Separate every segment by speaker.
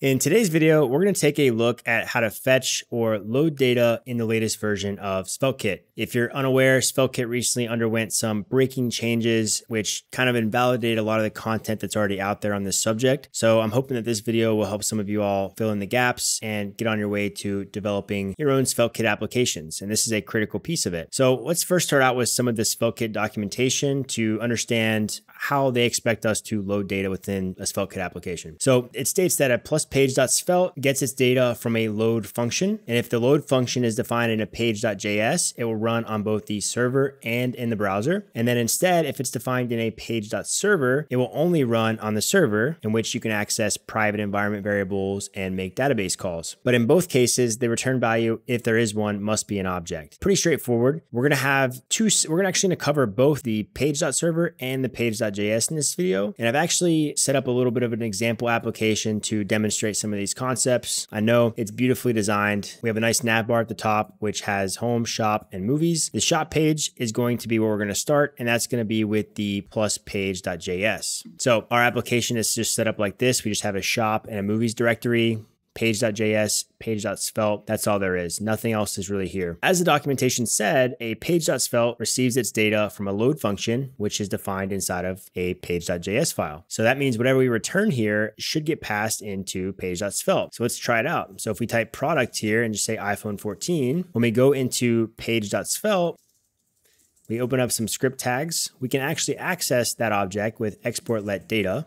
Speaker 1: In today's video, we're going to take a look at how to fetch or load data in the latest version of SvelteKit. If you're unaware, SvelteKit recently underwent some breaking changes, which kind of invalidated a lot of the content that's already out there on this subject. So I'm hoping that this video will help some of you all fill in the gaps and get on your way to developing your own SvelteKit applications. And this is a critical piece of it. So let's first start out with some of the SvelteKit documentation to understand how they expect us to load data within a SvelteKit application. So it states that a plus page.svelte gets its data from a load function. And if the load function is defined in a page.js, it will run on both the server and in the browser. And then instead, if it's defined in a page.server, it will only run on the server in which you can access private environment variables and make database calls. But in both cases, the return value, if there is one, must be an object. Pretty straightforward. We're going to have two, we're going to actually cover both the page.server and the page.js in this video. And I've actually set up a little bit of an example application to demonstrate some of these concepts. I know it's beautifully designed. We have a nice nav bar at the top, which has home, shop, and movies. The shop page is going to be where we're going to start, and that's going to be with the plus page.js. So our application is just set up like this. We just have a shop and a movies directory page.js, page.svelte. That's all there is. Nothing else is really here. As the documentation said, a page.svelte receives its data from a load function, which is defined inside of a page.js file. So that means whatever we return here should get passed into page.svelte. So let's try it out. So if we type product here and just say iPhone 14, when we go into page.svelte, we open up some script tags. We can actually access that object with export let data.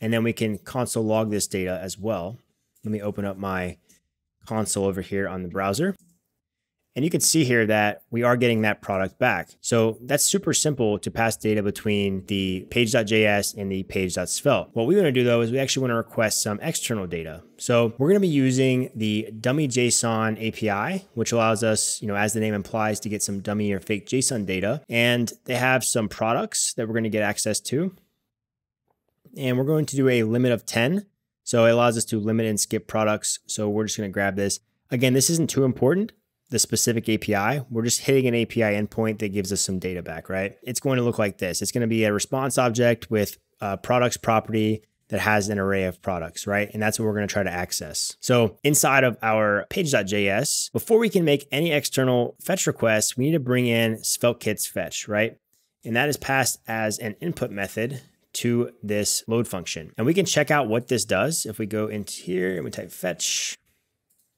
Speaker 1: And then we can console log this data as well. Let me open up my console over here on the browser. And you can see here that we are getting that product back. So that's super simple to pass data between the page.js and the page.svelte. What we want to do though is we actually want to request some external data. So we're going to be using the dummy JSON API, which allows us, you know, as the name implies, to get some dummy or fake JSON data. And they have some products that we're going to get access to. And we're going to do a limit of 10 so it allows us to limit and skip products. So we're just going to grab this. Again, this isn't too important, the specific API. We're just hitting an API endpoint that gives us some data back, right? It's going to look like this. It's going to be a response object with a products property that has an array of products, right? And that's what we're going to try to access. So inside of our page.js, before we can make any external fetch requests, we need to bring in SvelteKit's fetch, right? And that is passed as an input method to this load function. And we can check out what this does. If we go into here and we type fetch,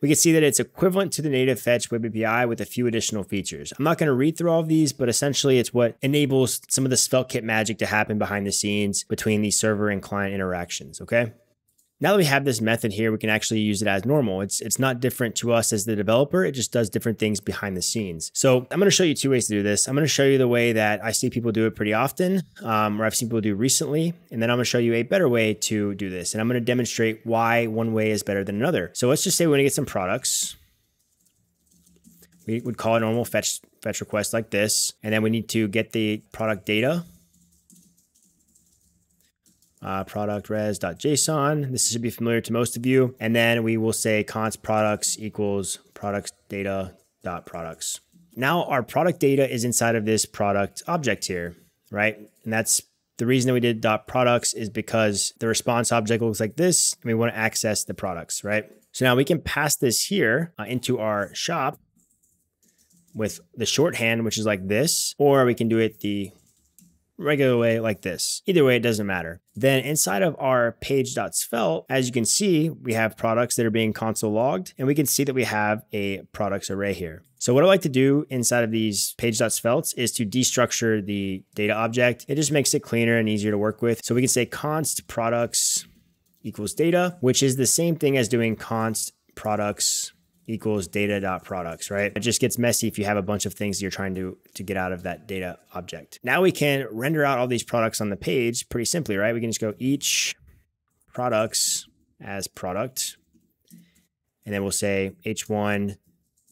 Speaker 1: we can see that it's equivalent to the native fetch web API with a few additional features. I'm not going to read through all of these, but essentially it's what enables some of the SvelteKit magic to happen behind the scenes between the server and client interactions, okay? Now that we have this method here, we can actually use it as normal. It's, it's not different to us as the developer. It just does different things behind the scenes. So I'm going to show you two ways to do this. I'm going to show you the way that I see people do it pretty often, um, or I've seen people do recently. And then I'm going to show you a better way to do this. And I'm going to demonstrate why one way is better than another. So let's just say we want to get some products. We would call a normal fetch, fetch request like this. And then we need to get the product data uh, product res.json. This should be familiar to most of you. And then we will say const products equals products data dot products. Now our product data is inside of this product object here, right? And that's the reason that we did dot products is because the response object looks like this and we want to access the products, right? So now we can pass this here uh, into our shop with the shorthand, which is like this, or we can do it the regular way like this. Either way, it doesn't matter. Then inside of our page.svelte, as you can see, we have products that are being console logged, and we can see that we have a products array here. So what I like to do inside of these page.sveltes is to destructure the data object. It just makes it cleaner and easier to work with. So we can say const products equals data, which is the same thing as doing const products equals data dot products, right? It just gets messy if you have a bunch of things you're trying to, to get out of that data object. Now we can render out all these products on the page pretty simply, right? We can just go each products as product, and then we'll say h1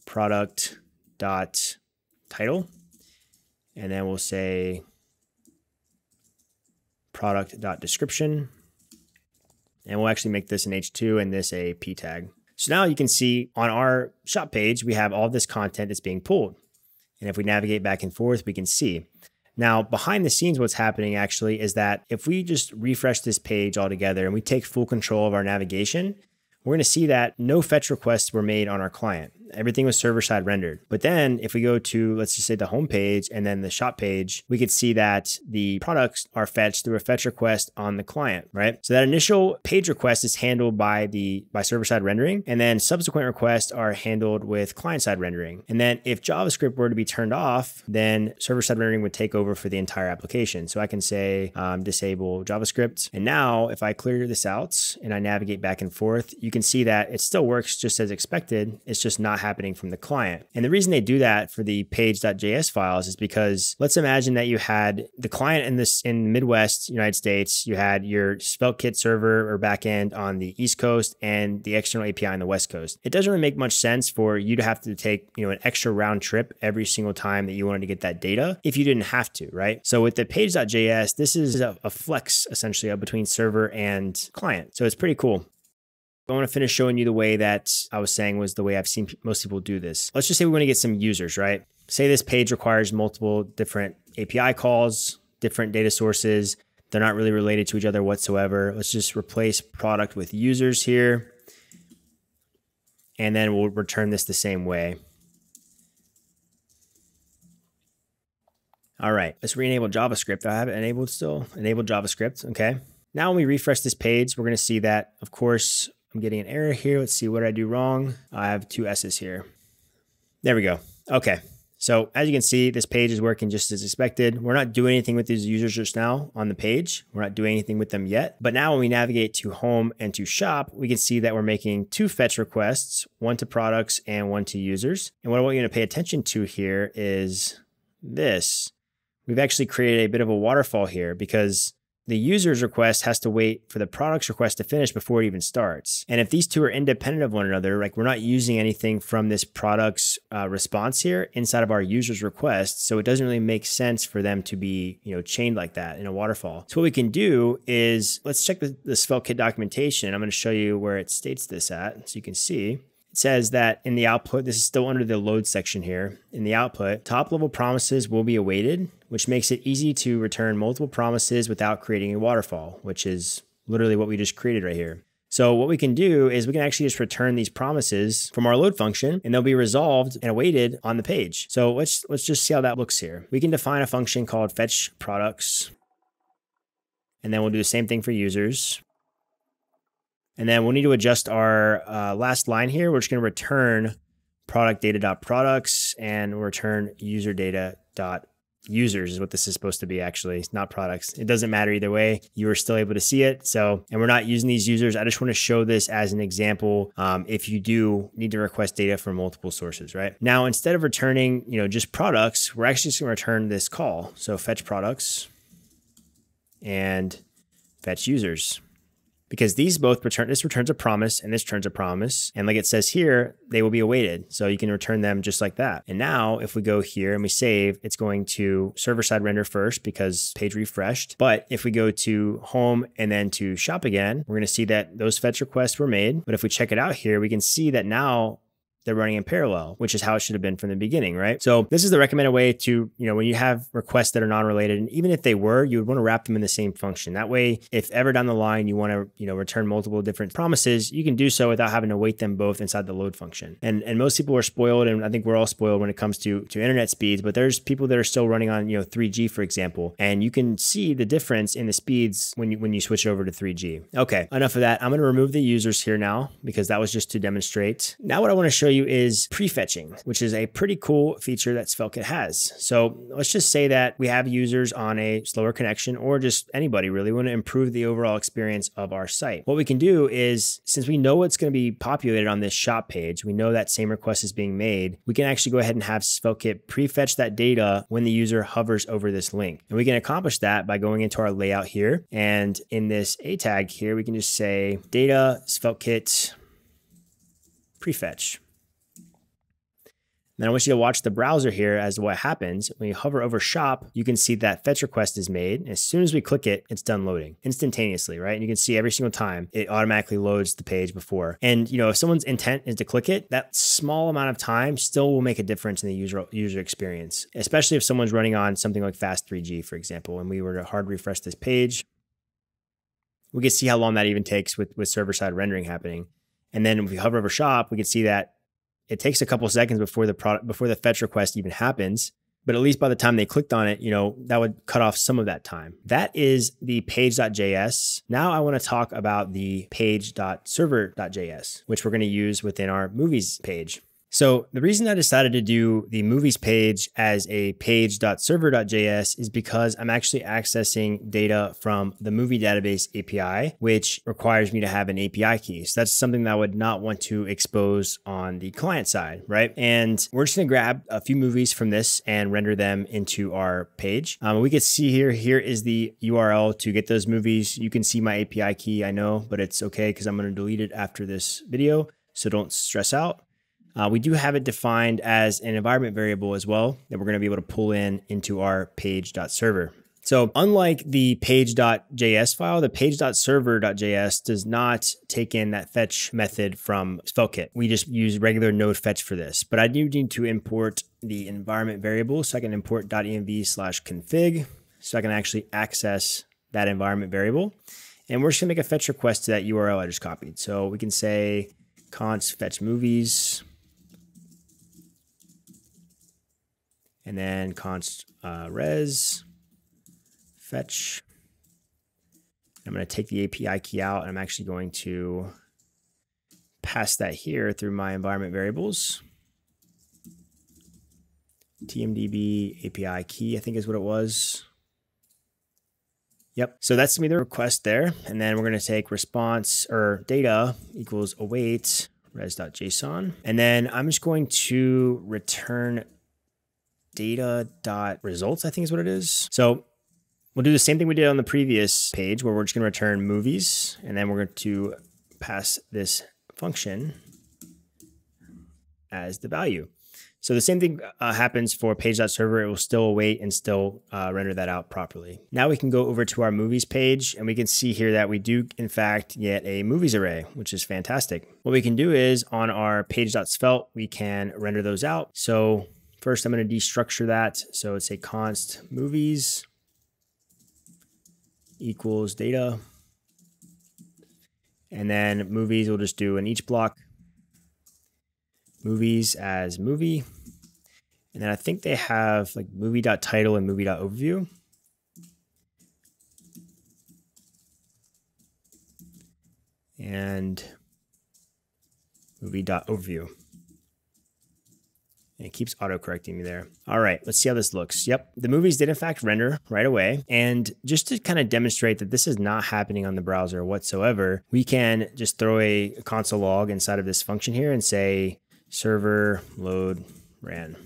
Speaker 1: product dot title, and then we'll say product dot description, and we'll actually make this an h2 and this a p tag. So now you can see on our shop page, we have all this content that's being pulled. And if we navigate back and forth, we can see. Now, behind the scenes, what's happening actually is that if we just refresh this page altogether and we take full control of our navigation, we're going to see that no fetch requests were made on our client. Everything was server side rendered. But then if we go to, let's just say the home page and then the shop page, we could see that the products are fetched through a fetch request on the client, right? So that initial page request is handled by the by server side rendering, and then subsequent requests are handled with client side rendering. And then if JavaScript were to be turned off, then server side rendering would take over for the entire application. So I can say um, disable JavaScript. And now if I clear this out and I navigate back and forth, you can see that it still works just as expected. It's just not happening from the client. And the reason they do that for the page.js files is because let's imagine that you had the client in this in Midwest United States, you had your SvelteKit server or backend on the East Coast and the external API on the West Coast. It doesn't really make much sense for you to have to take, you know, an extra round trip every single time that you wanted to get that data if you didn't have to, right? So with the page.js, this is a, a flex essentially between server and client. So it's pretty cool. I want to finish showing you the way that I was saying was the way I've seen most people do this. Let's just say we want to get some users, right? Say this page requires multiple different API calls, different data sources. They're not really related to each other whatsoever. Let's just replace product with users here. And then we'll return this the same way. All right, let's re-enable JavaScript. I have it enabled still, enable JavaScript, okay. Now when we refresh this page, we're gonna see that, of course, I'm getting an error here. Let's see what I do wrong. I have two S's here. There we go. Okay. So as you can see, this page is working just as expected. We're not doing anything with these users just now on the page. We're not doing anything with them yet. But now when we navigate to home and to shop, we can see that we're making two fetch requests, one to products and one to users. And what I want you to pay attention to here is this. We've actually created a bit of a waterfall here because the user's request has to wait for the product's request to finish before it even starts. And if these two are independent of one another, like we're not using anything from this product's uh, response here inside of our user's request, so it doesn't really make sense for them to be, you know, chained like that in a waterfall. So what we can do is let's check the, the SvelteKit documentation. I'm going to show you where it states this at, so you can see says that in the output, this is still under the load section here. In the output, top level promises will be awaited, which makes it easy to return multiple promises without creating a waterfall, which is literally what we just created right here. So what we can do is we can actually just return these promises from our load function and they'll be resolved and awaited on the page. So let's let's just see how that looks here. We can define a function called fetch products. And then we'll do the same thing for users. And then we'll need to adjust our uh, last line here. We're just going to return product data dot products and return user data dot users is what this is supposed to be actually not products. It doesn't matter either way. You are still able to see it. So and we're not using these users. I just want to show this as an example um, if you do need to request data from multiple sources right? Now instead of returning you know just products we're actually just going to return this call. So fetch products and fetch users because these both return this returns a promise and this returns a promise. And like it says here they will be awaited. So you can return them just like that. And now if we go here and we save it's going to server side render first because page refreshed. But if we go to home and then to shop again we're going to see that those fetch requests were made. But if we check it out here we can see that now they're running in parallel, which is how it should have been from the beginning, right? So this is the recommended way to, you know, when you have requests that are non-related, and even if they were, you would want to wrap them in the same function. That way, if ever down the line you want to, you know, return multiple different promises, you can do so without having to wait them both inside the load function. And and most people are spoiled, and I think we're all spoiled when it comes to to internet speeds. But there's people that are still running on, you know, 3G, for example, and you can see the difference in the speeds when you when you switch over to 3G. Okay, enough of that. I'm going to remove the users here now because that was just to demonstrate. Now, what I want to show you you is prefetching, which is a pretty cool feature that SvelteKit has. So let's just say that we have users on a slower connection or just anybody really want to improve the overall experience of our site. What we can do is since we know what's going to be populated on this shop page, we know that same request is being made, we can actually go ahead and have SvelteKit prefetch that data when the user hovers over this link. And we can accomplish that by going into our layout here. And in this A tag here, we can just say data SvelteKit prefetch. Then I want you to watch the browser here as to what happens. When you hover over shop, you can see that fetch request is made. As soon as we click it, it's done loading instantaneously, right? And you can see every single time it automatically loads the page before. And you know, if someone's intent is to click it, that small amount of time still will make a difference in the user user experience, especially if someone's running on something like fast 3G, for example. and we were to hard refresh this page, we can see how long that even takes with, with server side rendering happening. And then if we hover over shop, we can see that it takes a couple seconds before the product before the fetch request even happens. But at least by the time they clicked on it, you know, that would cut off some of that time. That is the page.js. Now I want to talk about the page.server.js, which we're going to use within our movies page. So the reason I decided to do the movies page as a page.server.js is because I'm actually accessing data from the movie database API, which requires me to have an API key. So that's something that I would not want to expose on the client side, right? And we're just gonna grab a few movies from this and render them into our page. Um, we can see here, here is the URL to get those movies. You can see my API key, I know, but it's okay because I'm gonna delete it after this video. So don't stress out. Uh, we do have it defined as an environment variable as well that we're going to be able to pull in into our page.server. So unlike the page.js file, the page.server.js does not take in that fetch method from SvelteKit. We just use regular node fetch for this, but I do need to import the environment variable. So I can import .env slash config so I can actually access that environment variable. And we're just gonna make a fetch request to that URL I just copied. So we can say const fetch movies and then const uh, res fetch. I'm going to take the API key out and I'm actually going to pass that here through my environment variables. TMDB API key, I think is what it was. Yep. So that's gonna be the request there. And then we're gonna take response or data equals await res.json. And then I'm just going to return data dot results, I think is what it is. So we'll do the same thing we did on the previous page where we're just going to return movies and then we're going to pass this function as the value. So the same thing uh, happens for page.server. It will still await and still uh, render that out properly. Now we can go over to our movies page and we can see here that we do in fact get a movies array, which is fantastic. What we can do is on our page.svelte, we can render those out. So First, I'm going to destructure that. So it's a const movies equals data. And then movies, we'll just do in each block movies as movie. And then I think they have like movie.title and movie.overview. And movie.overview. And it keeps auto correcting me there. All right, let's see how this looks. Yep, the movies did in fact render right away. And just to kind of demonstrate that this is not happening on the browser whatsoever, we can just throw a console log inside of this function here and say server load ran.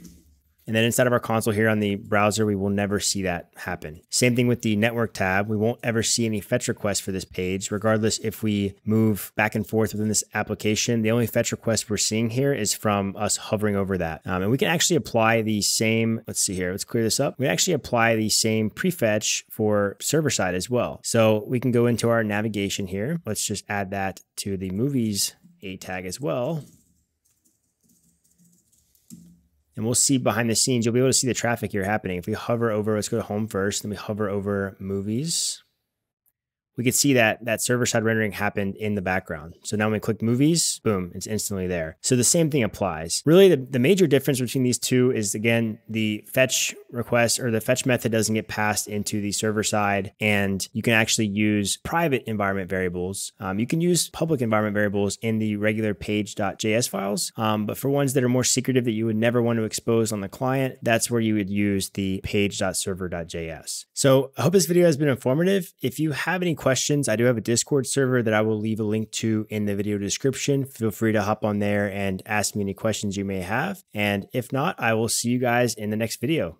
Speaker 1: And then inside of our console here on the browser, we will never see that happen. Same thing with the network tab. We won't ever see any fetch requests for this page, regardless if we move back and forth within this application. The only fetch request we're seeing here is from us hovering over that. Um, and we can actually apply the same, let's see here, let's clear this up. We actually apply the same prefetch for server side as well. So we can go into our navigation here. Let's just add that to the movies a tag as well. And we'll see behind the scenes, you'll be able to see the traffic here happening. If we hover over, let's go to home first, then we hover over movies we could see that that server side rendering happened in the background. So now when we click movies, boom, it's instantly there. So the same thing applies. Really, the, the major difference between these two is again, the fetch request or the fetch method doesn't get passed into the server side, and you can actually use private environment variables. Um, you can use public environment variables in the regular page.js files, um, but for ones that are more secretive that you would never want to expose on the client, that's where you would use the page.server.js. So I hope this video has been informative. If you have any questions, questions, I do have a Discord server that I will leave a link to in the video description. Feel free to hop on there and ask me any questions you may have. And if not, I will see you guys in the next video.